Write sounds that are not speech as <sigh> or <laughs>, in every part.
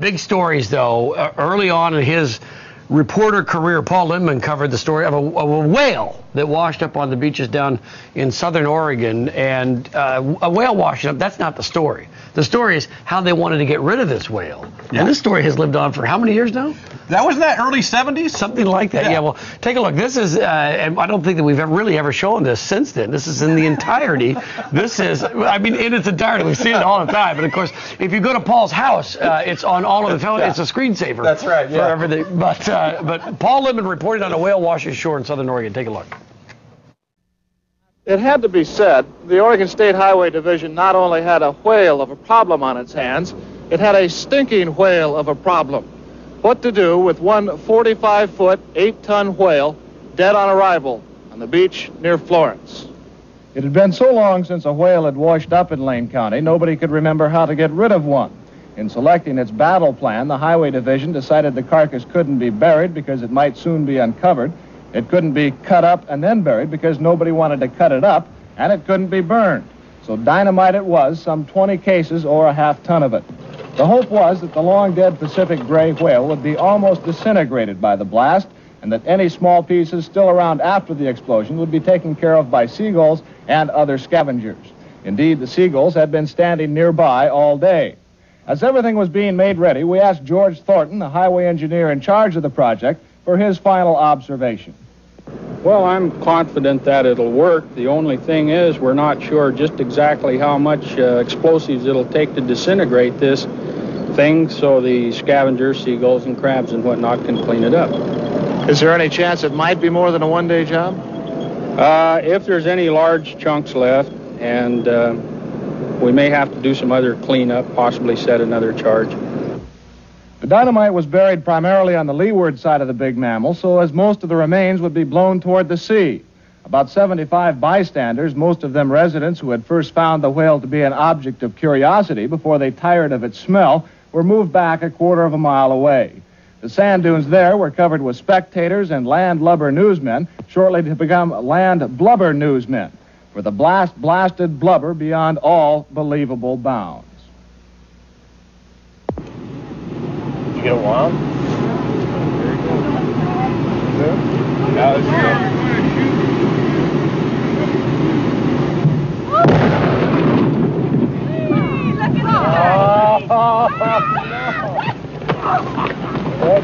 Big stories, though. Uh, early on in his reporter career, Paul Linnman covered the story of a, of a whale that washed up on the beaches down in southern Oregon. And uh, a whale washing up, that's not the story. The story is how they wanted to get rid of this whale. Yeah. And this story has lived on for how many years now? That was in that early 70s? Something like that. Yeah, yeah well, take a look. This is, uh, and I don't think that we've ever really ever shown this since then. This is in the entirety. <laughs> this is, I mean, in its entirety. We see it all the time. But of course, if you go to Paul's house, uh, it's on all of the film. Yeah. It's a screensaver. That's right, yeah. For everything. But, uh, but Paul Linnman reported on a whale washing ashore in southern Oregon. Take a look. It had to be said, the Oregon State Highway Division not only had a whale of a problem on its hands, it had a stinking whale of a problem. What to do with one 45 foot, 8 ton whale dead on arrival on the beach near Florence? It had been so long since a whale had washed up in Lane County, nobody could remember how to get rid of one. In selecting its battle plan, the Highway Division decided the carcass couldn't be buried because it might soon be uncovered it couldn't be cut up and then buried because nobody wanted to cut it up, and it couldn't be burned. So dynamite it was, some 20 cases or a half ton of it. The hope was that the long dead Pacific gray whale would be almost disintegrated by the blast, and that any small pieces still around after the explosion would be taken care of by seagulls and other scavengers. Indeed, the seagulls had been standing nearby all day. As everything was being made ready, we asked George Thornton, the highway engineer in charge of the project, for his final observation. Well, I'm confident that it'll work. The only thing is we're not sure just exactly how much uh, explosives it'll take to disintegrate this thing so the scavengers, seagulls, and crabs and whatnot can clean it up. Is there any chance it might be more than a one-day job? Uh, if there's any large chunks left, and uh, we may have to do some other cleanup, possibly set another charge. The dynamite was buried primarily on the leeward side of the big mammal, so as most of the remains would be blown toward the sea. About 75 bystanders, most of them residents who had first found the whale to be an object of curiosity before they tired of its smell, were moved back a quarter of a mile away. The sand dunes there were covered with spectators and land lubber newsmen, shortly to become land blubber newsmen, for the blast blasted blubber beyond all believable bounds. You get a.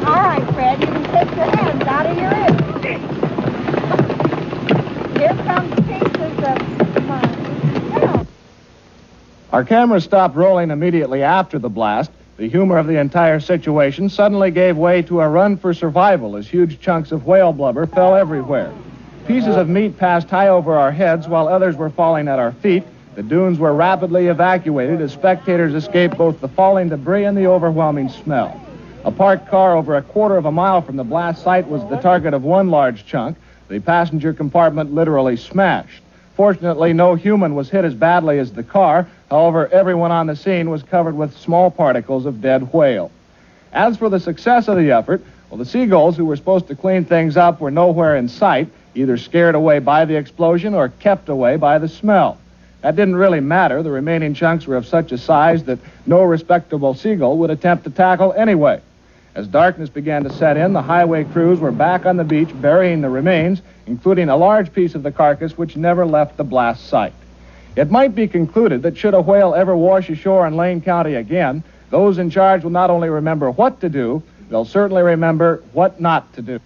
All right, Fred, you can take your hands out of your ears. Here comes pieces of. Our camera stopped rolling immediately after the blast, the humor of the entire situation suddenly gave way to a run for survival as huge chunks of whale blubber fell everywhere. Pieces of meat passed high over our heads while others were falling at our feet. The dunes were rapidly evacuated as spectators escaped both the falling debris and the overwhelming smell. A parked car over a quarter of a mile from the blast site was the target of one large chunk. The passenger compartment literally smashed. Fortunately, no human was hit as badly as the car. However, everyone on the scene was covered with small particles of dead whale. As for the success of the effort, well, the seagulls who were supposed to clean things up were nowhere in sight, either scared away by the explosion or kept away by the smell. That didn't really matter. The remaining chunks were of such a size that no respectable seagull would attempt to tackle anyway. As darkness began to set in, the highway crews were back on the beach burying the remains, including a large piece of the carcass which never left the blast site. It might be concluded that should a whale ever wash ashore in Lane County again, those in charge will not only remember what to do, they'll certainly remember what not to do.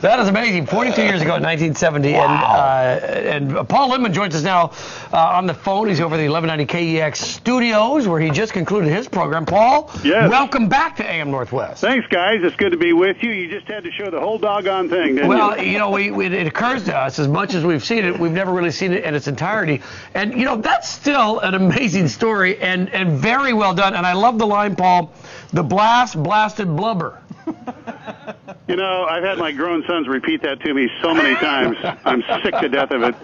That is amazing. 42 years ago in 1970. Wow. And, uh, and Paul Linnman joins us now uh, on the phone. He's over the 1190 KEX studios where he just concluded his program. Paul, yes. welcome back to AM Northwest. Thanks, guys. It's good to be with you. You just had to show the whole doggone thing, didn't well, you? you know, we, we, it occurs to us as much as we've seen it, we've never really seen it in its entirety. And, you know, that's still an amazing story and, and very well done. And I love the line, Paul, the blast blasted blubber. <laughs> You know, I've had my grown sons repeat that to me so many times. I'm sick to death of it.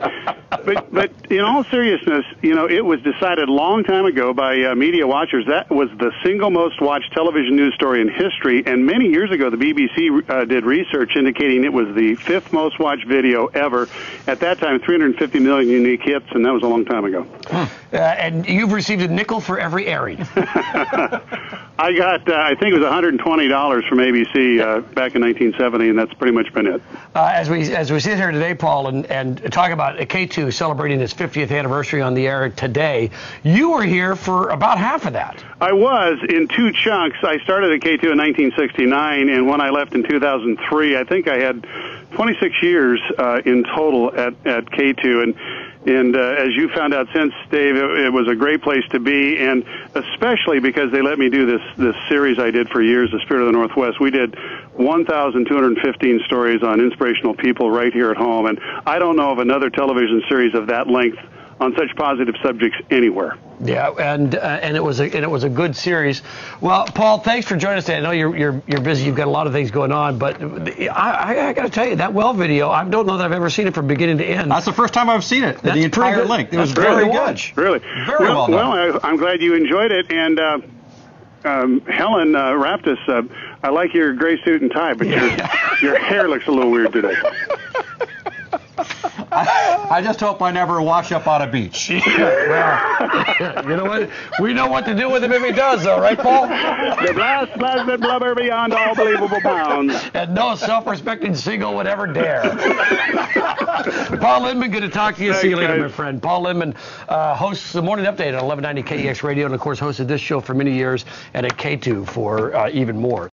But, but in all seriousness, you know, it was decided a long time ago by uh, media watchers that was the single most watched television news story in history. And many years ago, the BBC uh, did research indicating it was the fifth most watched video ever. At that time, 350 million unique hits, and that was a long time ago. uh, and you've received a nickel for every airing. <laughs> I got, uh, I think it was $120 from ABC uh, back in 1970, and that's pretty much been it. Uh, as we as we sit here today, Paul, and, and talk about KATU celebrating its 50th anniversary on the air today, you were here for about half of that. I was in two chunks. I started at KATU in 1969, and when I left in 2003, I think I had 26 years uh, in total at, at KATU. And and uh, as you found out since, Dave, it, it was a great place to be, and especially because they let me do this this series I did for years, The Spirit of the Northwest. We did 1,215 stories on inspirational people right here at home, and I don't know of another television series of that length on such positive subjects anywhere. Yeah, and uh, and it was a and it was a good series. Well, Paul, thanks for joining us today. I know you're you're you're busy. You've got a lot of things going on, but I I, I got to tell you that well video. I don't know that I've ever seen it from beginning to end. That's the first time I've seen it. That's the entire pretty good. length. It That's was pretty very good good. watch. Really? Very well well done. I, I'm glad you enjoyed it. And uh, um, Helen uh, Raptis, uh, I like your gray suit and tie, but your <laughs> your hair looks a little weird today. I just hope I never wash up on a beach. <laughs> well, <laughs> you know what? We know what to do with him if he does, though, right, Paul? the blast, plasmid blubber beyond all believable bounds. And no self-respecting single would ever dare. <laughs> Paul Linnman, good to talk to you. See you later, guys. my friend. Paul Linnman uh, hosts the morning update on 1190 KEX Radio, and of course hosted this show for many years, and at KATU for uh, even more.